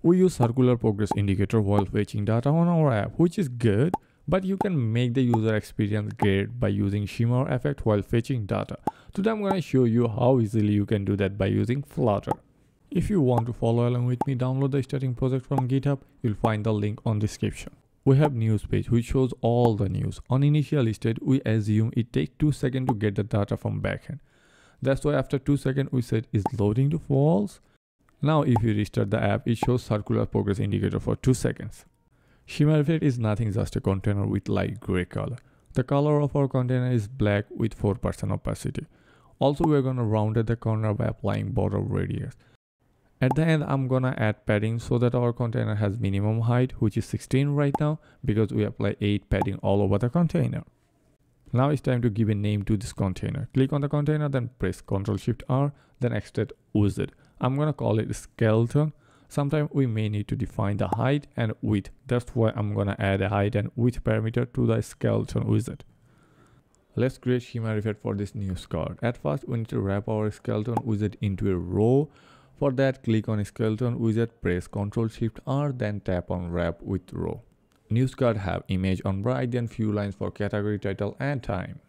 We use circular progress indicator while fetching data on our app, which is good, but you can make the user experience great by using shimmer effect while fetching data. Today I'm gonna show you how easily you can do that by using Flutter. If you want to follow along with me, download the starting project from GitHub. You'll find the link on description. We have news page which shows all the news. On initial state, we assume it takes 2 seconds to get the data from backend. That's why after 2 seconds we said is loading to false. Now if you restart the app, it shows circular progress indicator for 2 seconds. Shimmer effect is nothing just a container with light gray color. The color of our container is black with 4% opacity. Also, we're gonna round the corner by applying border radius. At the end, I'm gonna add padding so that our container has minimum height, which is 16 right now because we apply 8 padding all over the container. Now it's time to give a name to this container. Click on the container, then press Ctrl Shift R, then extract widget. I'm gonna call it skeleton Sometimes we may need to define the height and width. That's why I'm gonna add a height and width parameter to the skeleton widget. Let's create shimmer effect for this news card. At first, we need to wrap our skeleton widget into a row. For that, click on skeleton widget, press Ctrl Shift R, then tap on wrap with row. News card have image on right, then few lines for category title and time.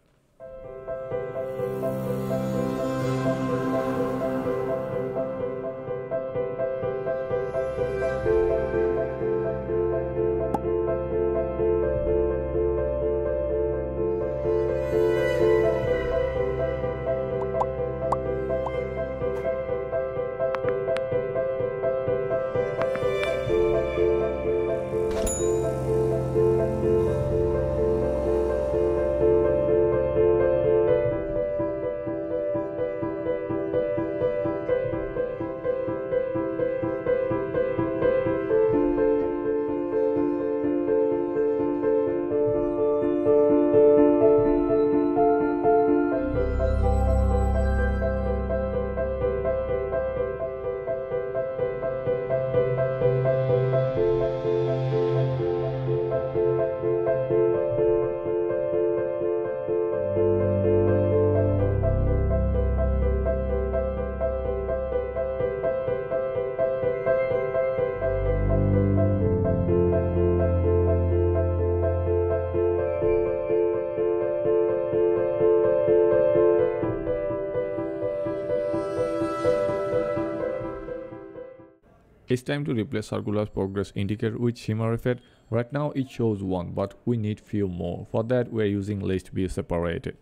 It's time to replace circular progress indicator with shimmer effect. Right now it shows one, but we need few more. For that we're using list view separated.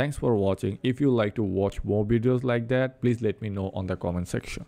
Thanks for watching. If you like to watch more videos like that, please let me know on the comment section.